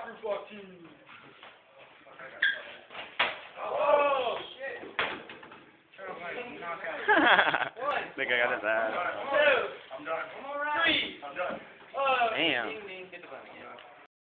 soccer SWAT team. Oh, shit. Think I got his ass. Two, I'm done. three. I'm done. Uh, Damn.